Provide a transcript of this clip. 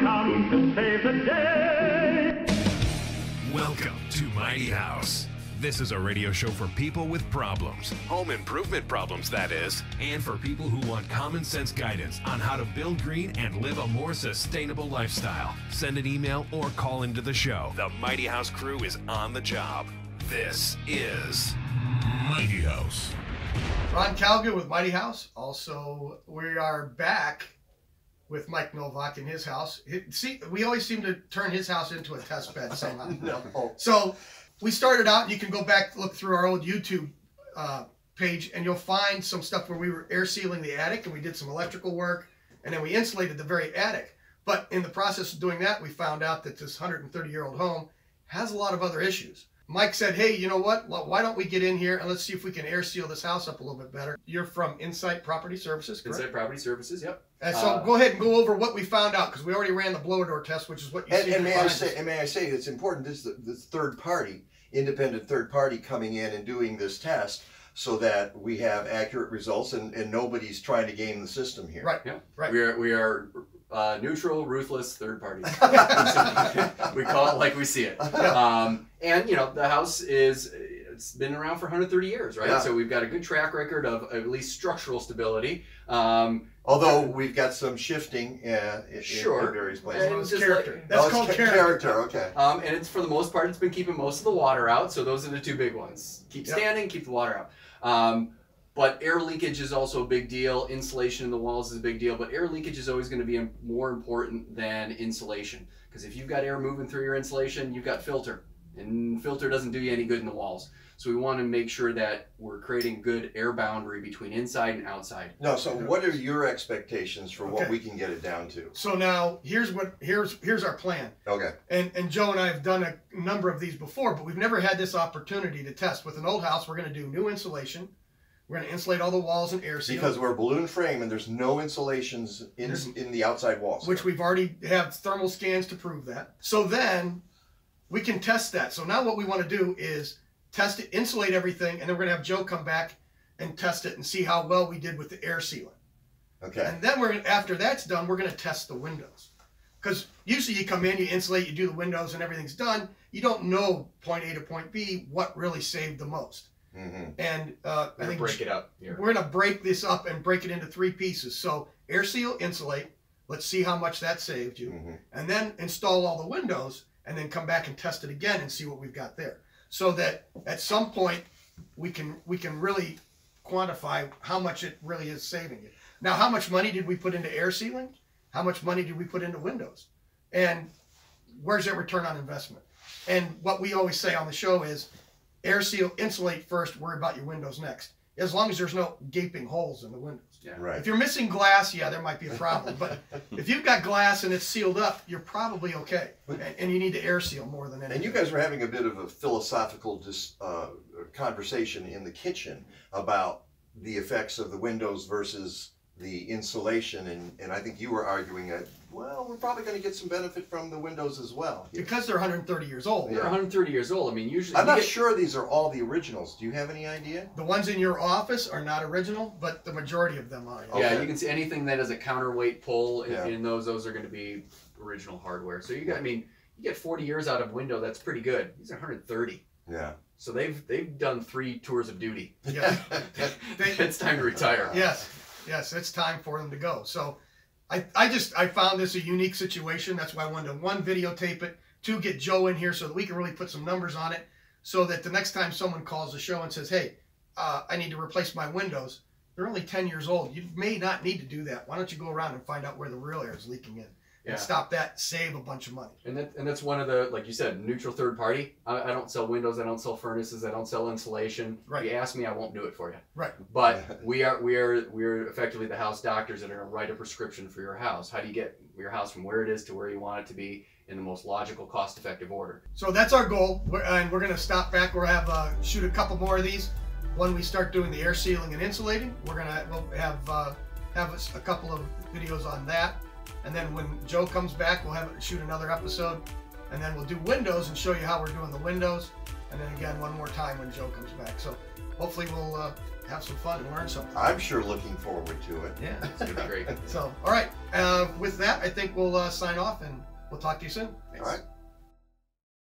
come to save the day. Welcome to Mighty House. This is a radio show for people with problems, home improvement problems, that is, and for people who want common sense guidance on how to build green and live a more sustainable lifestyle. Send an email or call into the show. The Mighty House crew is on the job. This is Mighty House. Ron Calga with Mighty House. Also, we are back with Mike Nowak in his house. It- see, we always seem to turn his house into a test bed somehow. No. So we started out. You can go back look through our old YouTube uh, page, and you'll find some stuff where we were air sealing the attic, and we did some electrical work, and then we insulated the very attic. But in the process of doing that, we found out that this 130 year old home has a lot of other issues. Mike said, "Hey, you know what? Well, Why don't we get in here and let's see if we can air seal this house up a little bit better?" You're from Insight Property Services, correct? Insight Property Services, yep. And so Uh, go ahead and go over what we found out because we already ran the blower door test, which is what you And, see. and may I say, and may I say, it's important. This is the, this third party, independent third party, coming in and doing this test, so that we have accurate results, and, and nobody's trying to game the system here. Right. Yeah. Right. We are we are uh, neutral, ruthless third parties. we call it like we see it. Um, and you know the house is it's been around for 130 years, right? Yeah. So we've got a good track record of at least structural stability. Um, Although we've got some shifting uh, in, Sure. in various places. Well, it's just character. like- That's called ca- character. Okay. Um, and it's for the most part, it's been keeping most of the water out. So those are the two big ones: keep Yep. standing, keep the water out. Um, but air leakage is also a big deal. Insulation in the walls is a big deal. But air leakage is always going to be more important than insulation because if you've got air moving through your insulation, you've got filter, and filter doesn't do you any good in the walls. So we want to make sure that we're creating good air boundary between inside and outside. No. So, what are your expectations for what Okay. we can get it down to? So now here's what here's here's our plan. Okay. And and Joe and I have done a number of these before, but we've never had this opportunity to test. With an old house, we're going to do new insulation. We're going to insulate all the walls and air seal, Because we're balloon frame and there's no insulations in There's- in the outside walls. which we've already have thermal scans to prove that. So then we can test that. So now what we want to do is test it, insulate everything, and then we're going to have Joe come back and test it and see how well we did with the air sealant. Okay. And then we're after that's done, we're going to test the windows. Because usually you come in, you insulate, you do the windows, and everything's done. You don't know point A to point B what really saved the most. Mm -hmm. And uh, I We're think break it up here. we're going to break this up and break it into three pieces. So air seal, insulate. Let's see how much that saved you, hmm and then install all the windows, and then come back and test it again and see what we've got there. So that at some point we can we can really quantify how much it really is saving you. Now, how much money did we put into air sealing? How much money did we put into windows? And where's that return on investment? And what we always say on the show is air seal, insulate first, worry about your windows next. As long as there's no gaping holes in the windows. Yeah. Right. If you're missing glass, yeah, there might be a problem. But if you've got glass and it's sealed up, you're probably okay. And, and you need to air seal more than anything. And you guys were having a bit of a philosophical dis, uh, conversation in the kitchen about the effects of the windows versus the insulation, and, and I think you were arguing that well, we're probably going to get some benefit from the windows as well. because they're 130 years old. They're 130 years old. I mean, usually I'm you not get- sure these are all the originals. Do you have any idea? The ones in your office are not original, but the majority of them are. Okay. Yeah, you can see anything that has a counterweight pull in, Yeah. in those. Those are going to be original hardware. So you got, I mean, you get 40 years out of window. That's pretty good. These are 130. Yeah. So they've they've done three tours of duty. Yeah. They- it's time to retire. Yes, yes, it's time for them to go. So, I, I just I found this a unique situation. That's why I wanted to one videotape it, two get Joe in here so that we can really put some numbers on it, so that the next time someone calls the show and says, "Hey, uh, I need to replace my windows," they're only ten years old. You may not need to do that. Why don't you go around and find out where the real air is leaking in, Yeah. and stop that, save a bunch of money. And that and that's one of the like you said, neutral third party. I, I don't sell windows. I don't sell furnaces. I don't sell insulation. Right. If you ask me, I won't do it for you. Right. But we are we are we are effectively the house doctors that are going to write a prescription for your house. How do you get your house from where it is to where you want it to be in the most logical, cost-effective order? So that's our goal, we're, and we're going to stop back. We'll have uh, shoot a couple more of these when we start doing the air sealing and insulating. We're gonna we'll have uh, have a, a couple of videos on that, and then when Joe comes back, we'll have shoot another episode, and then we'll do windows and show you how we're doing the windows, and then again one more time when Joe comes back. So hopefully we'll uh, have some fun and learn something. I'm sure looking forward to it. Yeah. It's going to be great. So all right, uh, with with that, I think we'll uh, sign off and we'll talk to you soon. All right.